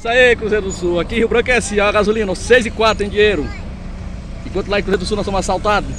Isso aí, Cruzeiro do Sul. Aqui Rio Branco é assim, ó, a gasolina, 6 e 4 em dinheiro. Enquanto lá em Cruzeiro do Sul nós somos assaltados.